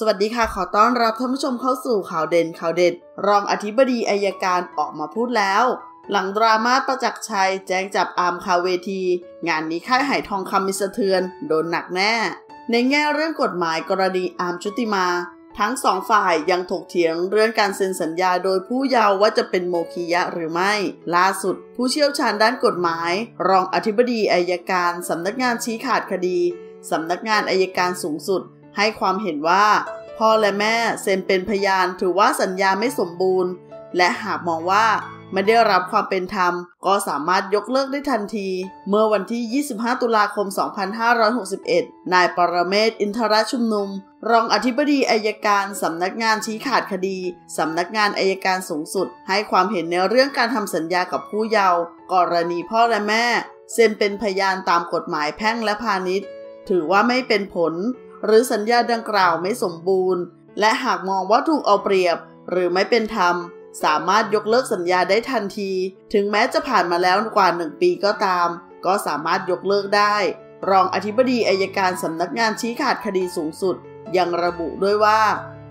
สวัสดีค่ะ ขอต้อนรับท่านผู้ชมเข้าสู่ข่าวเด่นข่าวเด็ด รองอธิบดีอายการออกมาพูดแล้ว หลังดราม่าประจักษ์ชัยแจ้งจับอาร์มคาเวที งานนี้ค่ายหายทองคำมิสะเทือน โดนหนักแน่ ในแง่เรื่องกฎหมายกรณีอาร์มชุติมา ทั้งสองฝ่ายยังถกเถียงเรื่องการเซ็นสัญญาโดยผู้เยาว์ว่าจะเป็นโมคียะหรือไม่ ล่าสุด ผู้เชี่ยวชาญด้านกฎหมาย รองอธิบดีอายการสำนักงานชี้ขาดคดีสำนักงานอายการสูงสุด ให้ความเห็นว่า พ่อและแม่เซ็นเป็นพยานถือว่าสัญญาไม่สมบูรณ์ และหากมองว่าไม่ได้รับความเป็นธรรม ก็สามารถยกเลิกได้ทันที เมื่อวันที่ 25 ตุลาคม 2561 นายปรเมศอินทรชุมนุม รองอธิบดีอายการสำนักงานชี้ขาดคดี สำนักงานอายการสูงสุด ให้ความเห็นในเรื่องการทำสัญญากับผู้เยาว์กรณีพ่อและแม่ เซ็นเป็นพยานตามกฎหมายแพ่งและพาณิชย์ ถือว่าไม่เป็นผล หรือสัญญาดังกล่าวไม่สมบูรณ์ และหากมองว่าถูกเอาเปรียบ หรือไม่เป็นธรรม สามารถยกเลิกสัญญาได้ทันที ถึงแม้จะผ่านมาแล้วกว่าหนึ่งปีก็ตาม ก็สามารถยกเลิกได้ รองอธิบดีอายการสำนักงานชี้ขาดคดีสูงสุด ยังระบุด้วยว่า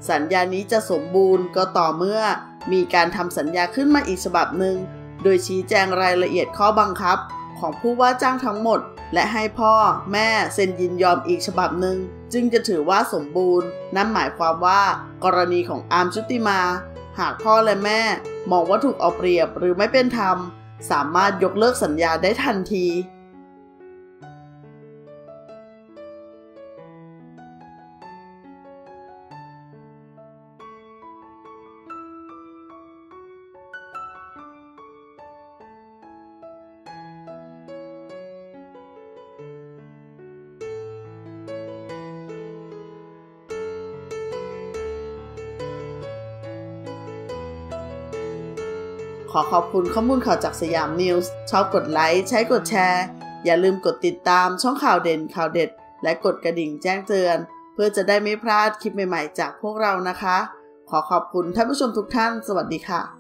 สัญญานี้จะสมบูรณ์ก็ต่อเมื่อ มีการทำสัญญาขึ้นมาอีกฉบับหนึ่งโดยชี้แจงรายละเอียดข้อบังคับ ของผู้ว่าจ้างทั้งหมด และให้พ่อแม่เซ็นยินยอมอีกฉบับหนึ่งจึงจะถือว่าสมบูรณ์ นั่นหมายความว่า กรณีของอาร์มชุติมา หากพ่อและแม่ มองว่าถูกเอาเปรียบหรือไม่เป็นธรรม สามารถยกเลิกสัญญาได้ทันที อขอบคุณข้อมูลข่าวจากสยามนิวส์ชอบกดไลค์ ใช้กดแชร์ อย่าลืมกดติดตามช่องข่าวเด่นข่าวเด็ด และกดกระดิ่งแจ้งเตือน เพื่อจะได้ไม่พลาดคลิปใหม่ๆ จากพวกเรานะคะ ขอขอบคุณท่านผู้ชมทุกท่าน สวัสดีค่ะ